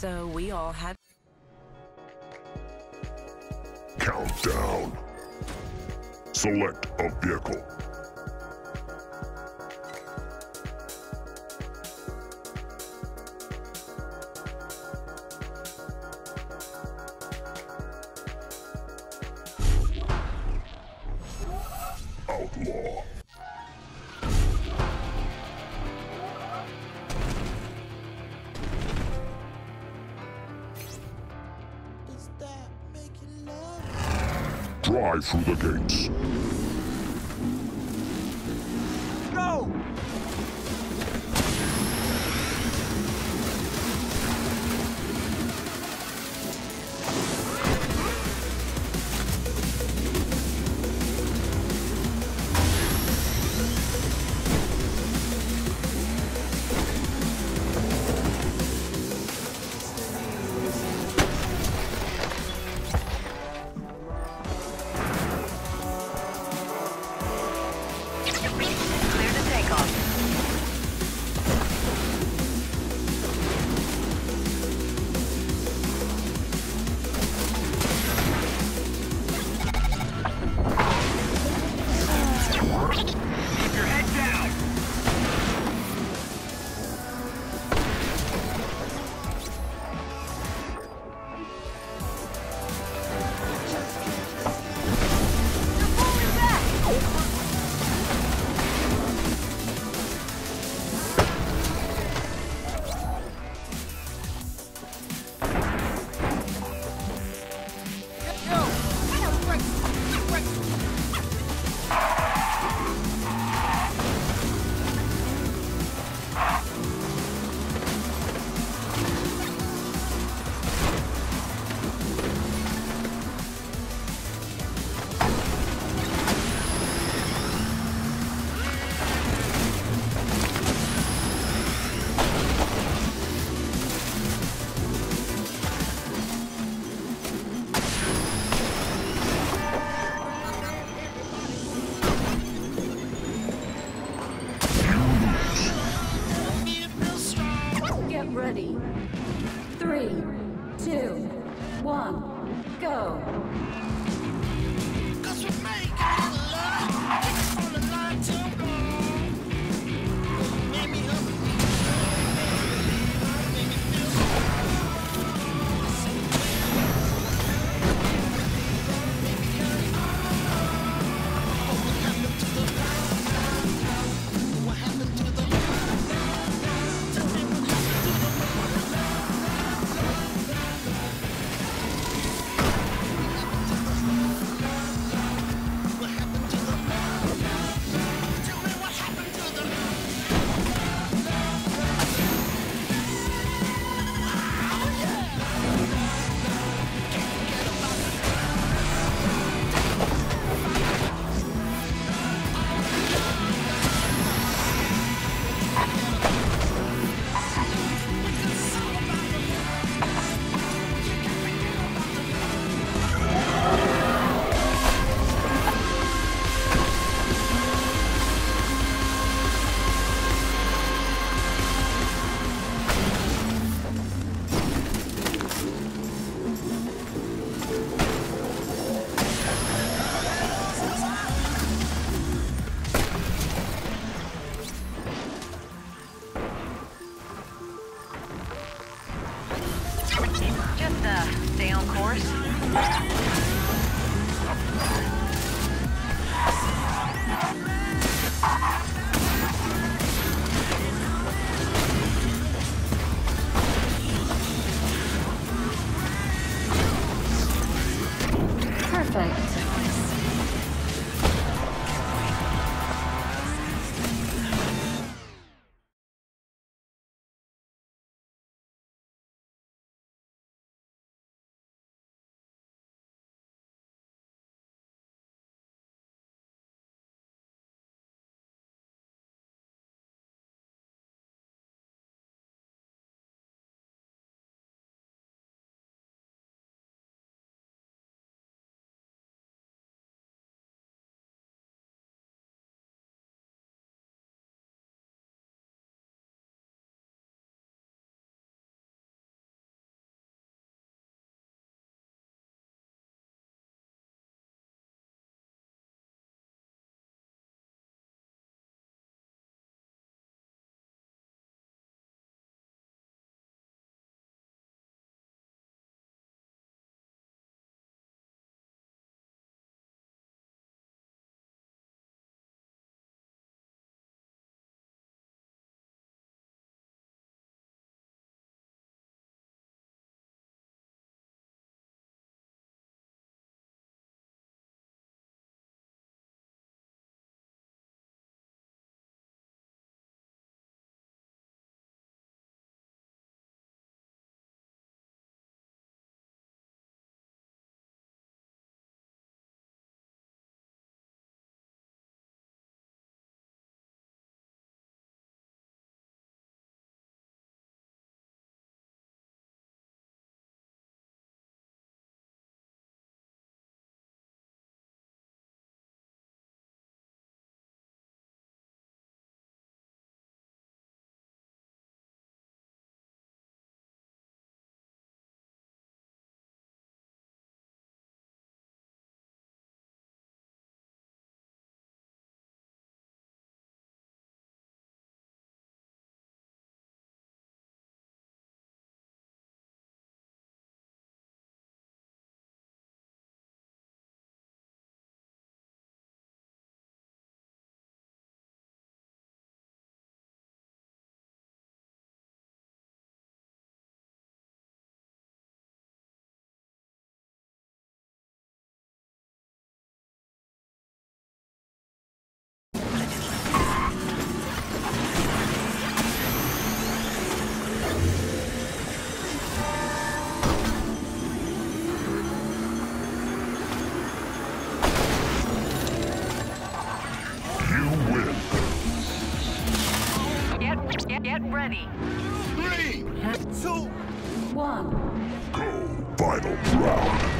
So we all had. Countdown. Select a vehicle. Through the gates. Let's, uh, stay on course. Perfect. Final round.